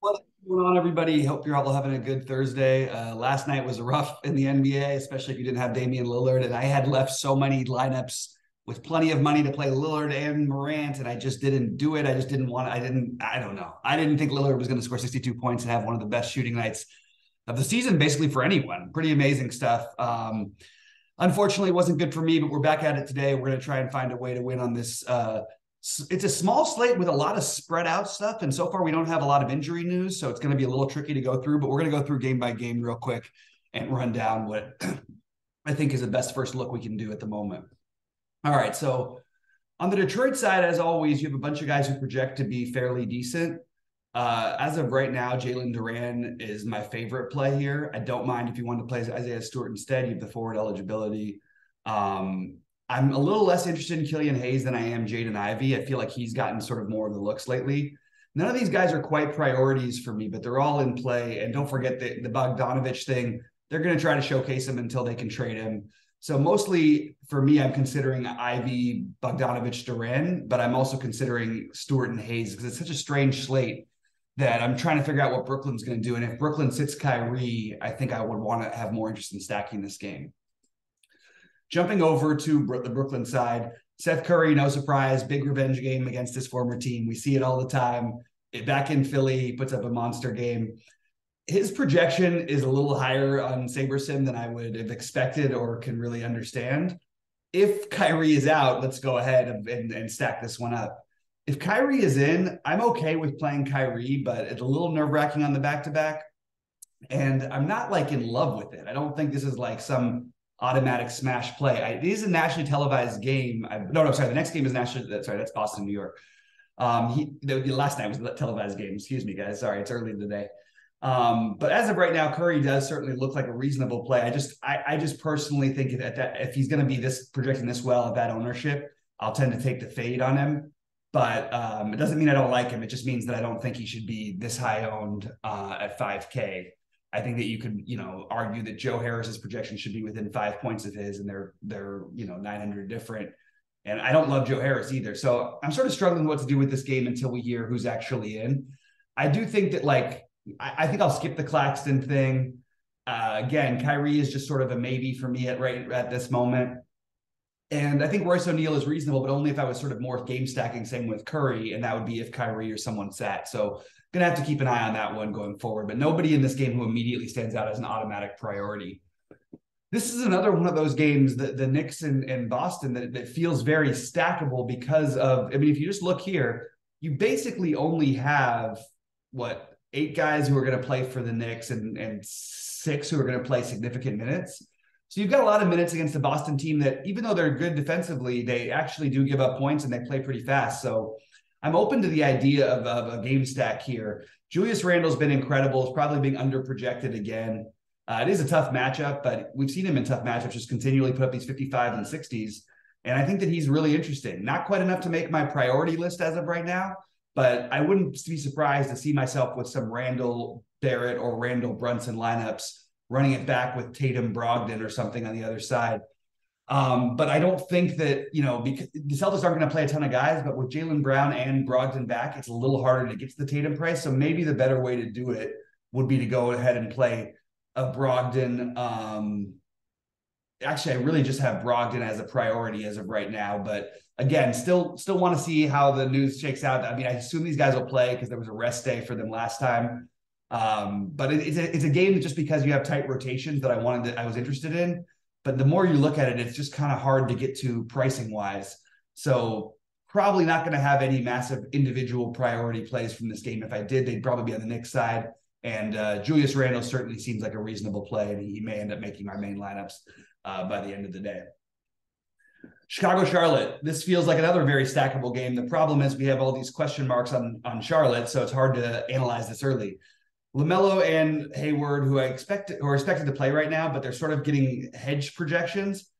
What's going on, everybody? Hope you're all having a good Thursday. Uh, last night was rough in the NBA, especially if you didn't have Damian Lillard. And I had left so many lineups with plenty of money to play Lillard and Morant, and I just didn't do it. I just didn't want. I didn't. I don't know. I didn't think Lillard was going to score 62 points and have one of the best shooting nights of the season, basically for anyone. Pretty amazing stuff. Um, unfortunately, it wasn't good for me, but we're back at it today. We're going to try and find a way to win on this. Uh, it's a small slate with a lot of spread out stuff. And so far, we don't have a lot of injury news. So it's going to be a little tricky to go through, but we're going to go through game by game real quick and run down what I think is the best first look we can do at the moment. All right. So on the Detroit side, as always, you have a bunch of guys who project to be fairly decent. Uh, as of right now, Jalen Duren is my favorite play here. I don't mind if you want to play Isaiah Stewart instead. You have the forward eligibility. Um, I'm a little less interested in Killian Hayes than I am Jaden Ivey. I feel like he's gotten sort of more of the looks lately. None of these guys are quite priorities for me, but they're all in play. And don't forget the, the Bogdanovich thing. They're going to try to showcase him until they can trade him. So mostly for me, I'm considering Ivey, Bogdanovich, Duren, but I'm also considering Stewart and Hayes because it's such a strange slate that I'm trying to figure out what Brooklyn's going to do. And if Brooklyn sits Kyrie, I think I would want to have more interest in stacking this game. Jumping over to the Brooklyn side, Seth Curry, no surprise, big revenge game against his former team. We see it all the time. Back in Philly, he puts up a monster game. His projection is a little higher on SaberSim than I would have expected or can really understand. If Kyrie is out, let's go ahead and, and, stack this one up. If Kyrie is in, I'm okay with playing Kyrie, but it's a little nerve wracking on the back to back. And I'm not like in love with it. I don't think this is like some automatic smash play. I, is a nationally televised game. I, no, no, sorry. The next game is nationally. Sorry, that's Boston, New York. Um, he the, last night was the televised game. Excuse me, guys. Sorry, it's early in the day. Um, but as of right now, Curry does certainly look like a reasonable play. I just, I, I just personally think that, that if he's going to be this projecting this well at that ownership, I'll tend to take the fade on him. But um, it doesn't mean I don't like him. It just means that I don't think he should be this high owned uh, at 5K. I think that you could, you know, argue that Joe Harris's projection should be within five points of his, and they're they're you know 900 different. And I don't love Joe Harris either, so I'm sort of struggling what to do with this game until we hear who's actually in. I do think that like I, I think I'll skip the Claxton thing. Uh, again, Kyrie is just sort of a maybe for me at right at this moment. And I think Royce O'Neale is reasonable, but only if I was sort of more game stacking, same with Curry, and that would be if Kyrie or someone sat. So gonna have to keep an eye on that one going forward. But nobody in this game who immediately stands out as an automatic priority. This is another one of those games that the Knicks and, and Boston that, that feels very stackable because of. I mean, if you just look here, you basically only have what eight guys who are going to play for the Knicks and and six who are going to play significant minutes. So you've got a lot of minutes against the Boston team that, even though they're good defensively, they actually do give up points and they play pretty fast. So I'm open to the idea of, of a game stack here. Julius Randle's been incredible. It's probably being underprojected again. Uh, it is a tough matchup, but we've seen him in tough matchups just continually put up these 55 and 60s. And I think that he's really interesting. Not quite enough to make my priority list as of right now, but I wouldn't be surprised to see myself with some Randle Barrett or Randle Brunson lineups running it back with Tatum Brogdon or something on the other side. Um, but I don't think that, you know, because the Celtics aren't going to play a ton of guys, but with Jaylen Brown and Brogdon back, it's a little harder to get to the Tatum price. So maybe the better way to do it would be to go ahead and play a Brogdon. Um, actually, I really just have Brogdon as a priority as of right now. But again, still, still want to see how the news shakes out. I mean, I assume these guys will play because there was a rest day for them last time. Um, but it, it's a it's a game just because you have tight rotations that I wanted that I was interested in. But the more you look at it, it's just kind of hard to get to pricing wise. So probably not going to have any massive individual priority plays from this game. If I did, they'd probably be on the Knicks side. And uh, Julius Randle certainly seems like a reasonable play, and he may end up making my main lineups uh, by the end of the day. Chicago Charlotte. This feels like another very stackable game. The problem is we have all these question marks on on Charlotte, so it's hard to analyze this early. LaMelo and Hayward, who I expect who are expected to play right now, but they're sort of getting hedge projections.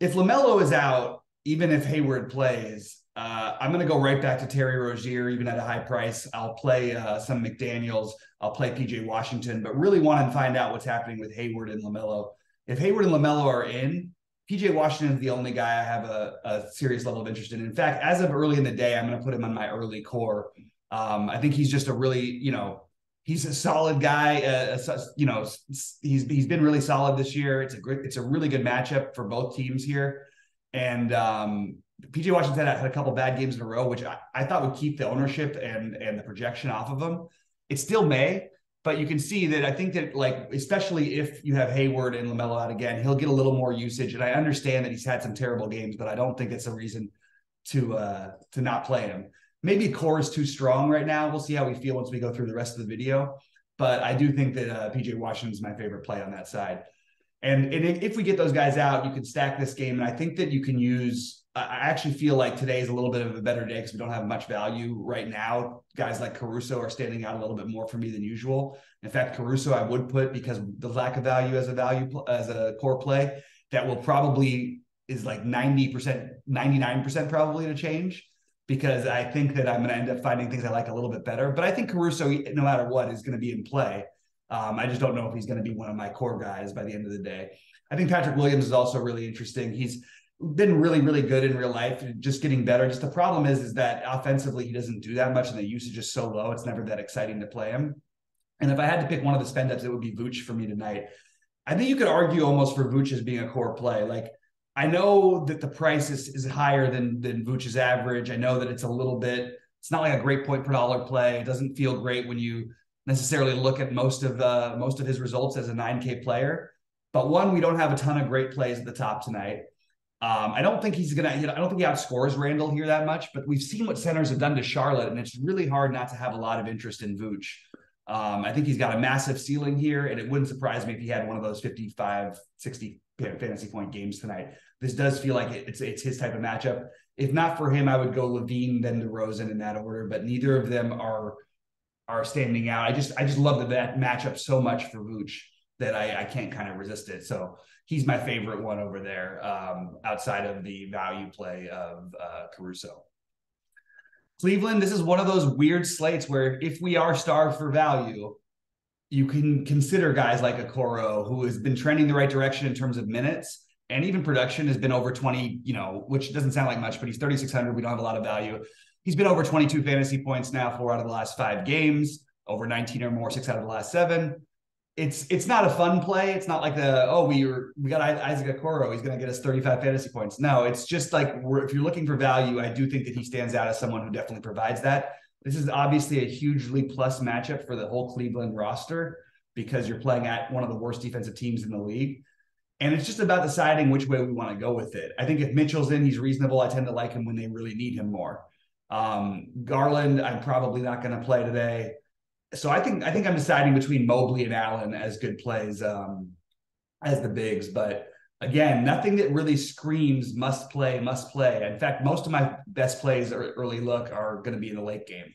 If LaMelo is out, even if Hayward plays, uh, I'm going to go right back to Terry Rozier, even at a high price. I'll play uh, some McDaniels. I'll play PJ Washington, but really want to find out what's happening with Hayward and LaMelo. If Hayward and LaMelo are in, PJ Washington is the only guy I have a, a serious level of interest in. In fact, as of early in the day, I'm going to put him on my early core. Um, I think he's just a really, you know, he's a solid guy. Uh, you know, he's he's been really solid this year. It's a great, it's a really good matchup for both teams here. And um, PJ Washington had a couple bad games in a row, which I, I thought would keep the ownership and and the projection off of him. It still may, but you can see that I think that like especially if you have Hayward and LaMelo out again, he'll get a little more usage. And I understand that he's had some terrible games, but I don't think it's a reason to uh to not play him. Maybe core is too strong right now. We'll see how we feel once we go through the rest of the video. But I do think that uh, PJ Washington's my favorite play on that side. And, and if we get those guys out, you can stack this game. And I think that you can use, I actually feel like today is a little bit of a better day because we don't have much value right now. Guys like Caruso are standing out a little bit more for me than usual. In fact, Caruso I would put because the lack of value as a value, as a core play that will probably is like 90%, 99% probably to change because I think that I'm going to end up finding things I like a little bit better. But I think Caruso, no matter what, is going to be in play. Um, I just don't know if he's going to be one of my core guys by the end of the day. I think Patrick Williams is also really interesting. He's been really, really good in real life, just getting better. Just the problem is, is that offensively he doesn't do that much, and the usage is so low. It's never that exciting to play him. And if I had to pick one of the spend ups, it would be Vooch for me tonight. I think you could argue almost for Vooch as being a core play. Like I know that the price is, is higher than than Vooch's average. I know that it's a little bit. It's not like a great point per dollar play. It doesn't feel great when you necessarily look at most of uh, most of his results as a 9K player. But one, we don't have a ton of great plays at the top tonight. Um, I don't think he's gonna. You know, I don't think he outscores Randle here that much. But we've seen what centers have done to Charlotte, and it's really hard not to have a lot of interest in Vooch. Um, I think he's got a massive ceiling here, and it wouldn't surprise me if he had one of those 55, 60 fantasy point games tonight. This does feel like it's it's his type of matchup. If not for him, I would go LaVine, then DeRozan in that order. But neither of them are are standing out. I just I just love the, that matchup so much for Vooch that I, I can't kind of resist it. So he's my favorite one over there, um, outside of the value play of uh, Caruso. Cleveland, this is one of those weird slates where if we are starved for value, you can consider guys like Okoro, who has been trending the right direction in terms of minutes and even production has been over 20, you know, which doesn't sound like much, but he's 3,600. We don't have a lot of value. He's been over 22 fantasy points now, four out of the last five games, over 19 or more, six out of the last seven. It's it's not a fun play. It's not like the oh we were we got Isaac Okoro. He's going to get us 35 fantasy points. No, it's just like if you're looking for value, I do think that he stands out as someone who definitely provides that. This is obviously a hugely plus matchup for the whole Cleveland roster because you're playing at one of the worst defensive teams in the league. And it's just about deciding which way we want to go with it. I think if Mitchell's in, he's reasonable. I tend to like him when they really need him more. Um, Garland, I'm probably not going to play today. So I think I think I'm deciding between Mobley and Allen as good plays um, as the bigs. But again, nothing that really screams must play, must play. In fact, most of my best plays early look are going to be in the late game.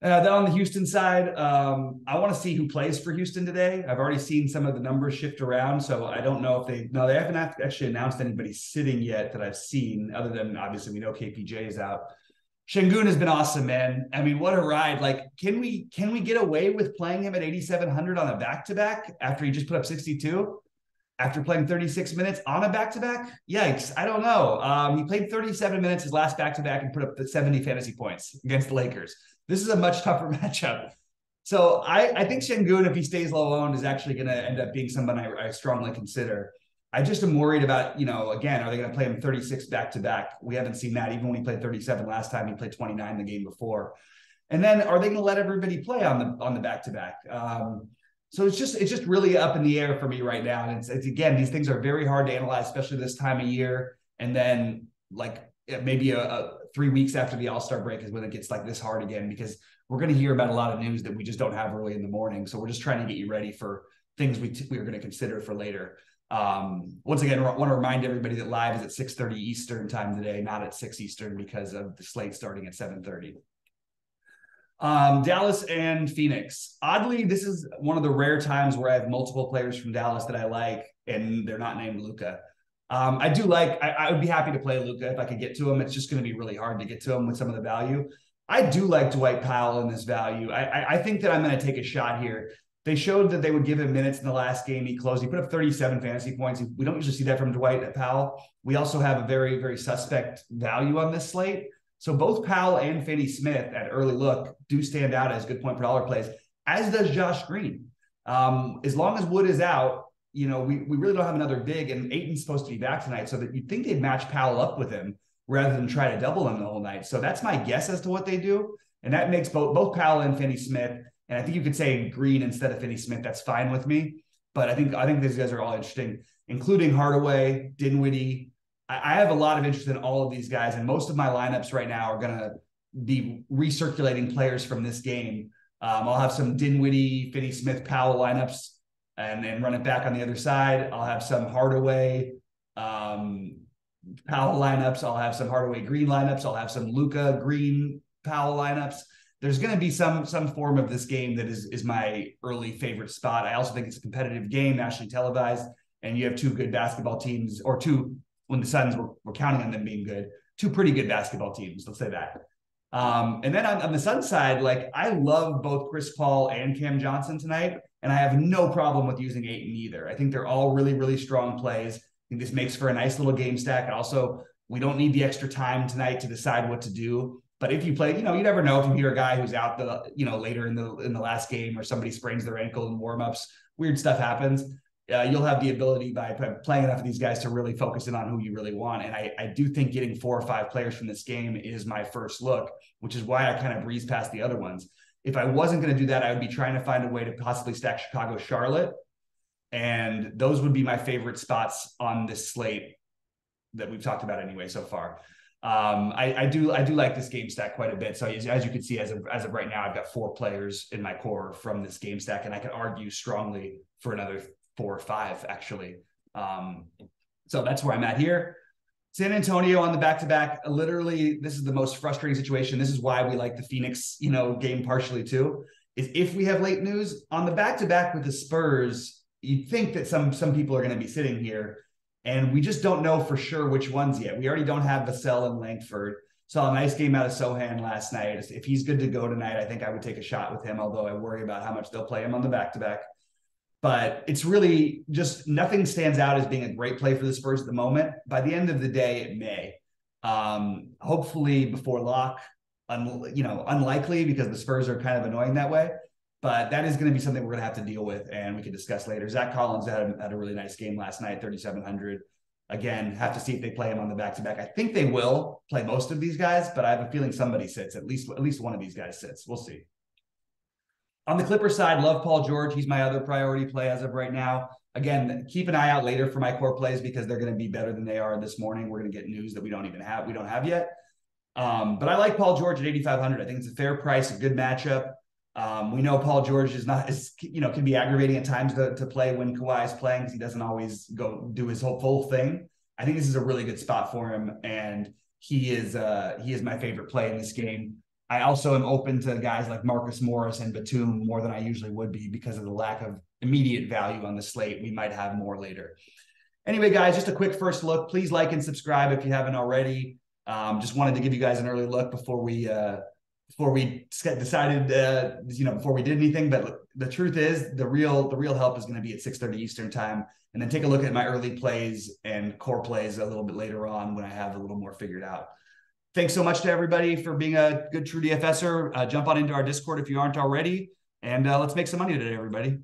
Uh, then on the Houston side, um, I want to see who plays for Houston today. I've already seen some of the numbers shift around, so I don't know if they. No, they haven't actually announced anybody sitting yet that I've seen, other than obviously we know KPJ is out. Sengun has been awesome, man. I mean, what a ride! Like, can we can we get away with playing him at 8700 on a back to back after he just put up 62? After playing 36 minutes on a back to back, yikes! I don't know. Um, he played 37 minutes his last back to back and put up the 70 fantasy points against the Lakers. This is a much tougher matchup. So I, I think Sengun, if he stays low owned, is actually going to end up being someone I, I, strongly consider. I just am worried about, you know, again, are they going to play him 36 back to back? We haven't seen that. Even when he played 37 last time, he played 29 the game before. And then are they going to let everybody play on the on the back to back? So it's just it's just really up in the air for me right now. And it's, it's again, these things are very hard to analyze, especially this time of year. And then like maybe a, a three weeks after the All Star break is when it gets like this hard again because we're going to hear about a lot of news that we just don't have early in the morning. So we're just trying to get you ready for things we, t- we are going to consider for later. Um, once again, I want to remind everybody that live is at 6:30 Eastern time today, not at 6 Eastern because of the slate starting at 7:30. Um, Dallas and Phoenix. Oddly, this is one of the rare times where I have multiple players from Dallas that I like, and they're not named Luka. Um, I do like. I, I, would be happy to play Luka if I could get to him. It's just going to be really hard to get to him with some of the value. I do like Dwight Powell in this value. I, I, I think that I'm going to take a shot here. They showed that they would give him minutes in the last game. He closed. He put up 37 fantasy points. We don't usually see that from Dwight Powell. We also have a very, very suspect value on this slate. So both Powell and Finney Smith at early look do stand out as good point per dollar plays. as does Josh Green. Um, as long as Wood is out, you know, we, we really don't have another big, and Ayton's supposed to be back tonight, so that you'd think they'd match Powell up with him rather than try to double him the whole night. So that's my guess as to what they do. And that makes both both Powell and Finney Smith. And I think you could say Green instead of Finney Smith. That's fine with me. But I think I think these guys are all interesting, including Hardaway, Dinwiddie. I, I have a lot of interest in all of these guys, and most of my lineups right now are gonna be recirculating players from this game. Um, I'll have some Dinwiddie, Finney Smith, Powell lineups, and then run it back on the other side. I'll have some Hardaway, um, Powell lineups. I'll have some Hardaway Green lineups. I'll have some Luka Green Powell lineups. There's going to be some some form of this game that is is my early favorite spot. I also think it's a competitive game, nationally televised, and you have two good basketball teams, or two when the Suns were, were counting on them being good, two pretty good basketball teams. Let's say that. Um, and then on, on the Sun side, like I love both Chris Paul and Cam Johnson tonight, and I have no problem with using Ayton either. I think they're all really really strong plays. I think this makes for a nice little game stack. And also, we don't need the extra time tonight to decide what to do. But if you play, you know, you never know if you hear a guy who's out the, you know, later in the in the last game or somebody sprains their ankle in warmups, weird stuff happens. Uh, you'll have the ability by playing enough of these guys to really focus in on who you really want. And I, I do think getting four or five players from this game is my first look, which is why I kind of breeze past the other ones. If I wasn't going to do that, I would be trying to find a way to possibly stack Chicago, Charlotte, and those would be my favorite spots on this slate that we've talked about anyway so far. Um, I, I, do I do like this game stack quite a bit. So as, as, you can see, as of as of right now, I've got four players in my core from this game stack, and I could argue strongly for another four or five actually. Um, so that's where I'm at here. San Antonio on the back to back. Literally, this is the most frustrating situation. This is why we like the Phoenix, you know, game partially too. Is if we have late news on the back to back with the Spurs, you'd think that some some people are going to be sitting here and we just don't know for sure which ones yet. We already don't have Vassell and Langford. Saw a nice game out of Sochan last night. If he's good to go tonight, I think I would take a shot with him, although I worry about how much they'll play him on the back to back. But it's really just nothing stands out as being a great play for the Spurs at the moment. By the end of the day, it may. Um, hopefully before lock, un, you know, unlikely because the Spurs are kind of annoying that way but that is going to be something we're going to have to deal with and we can discuss later. Zach Collins had a, had a really nice game last night, 3,700. Again, have to see if they play him on the back to back. I think they will play most of these guys, but I have a feeling somebody sits. At least at least one of these guys sits. We'll see. On the Clipper side, love Paul George. He's my other priority play as of right now. Again, keep an eye out later for my core plays because they're going to be better than they are this morning. We're going to get news that we don't even have. We don't have yet. Um, but I like Paul George at 8,500. I think it's a fair price, a good matchup. Um, we know Paul George is not is you know can be aggravating at times to, to play when Kawhi is playing because he doesn't always go do his whole full thing. I think this is a really good spot for him, and he is uh, he is my favorite play in this game. I also am open to guys like Marcus Morris and Batum more than I usually would be because of the lack of immediate value on the slate. We might have more later. Anyway, guys, just a quick first look. Please like and subscribe if you haven't already. Um, just wanted to give you guys an early look before we uh, before we decided, uh, you know, before we did anything. But the truth is, the real the real help is going to be at 6:30 Eastern time, and then take a look at my early plays and core plays a little bit later on when I have a little more figured out. Thanks so much to everybody for being a good true DFSer. Uh, jump on into our Discord if you aren't already, and uh, let's make some money today, everybody.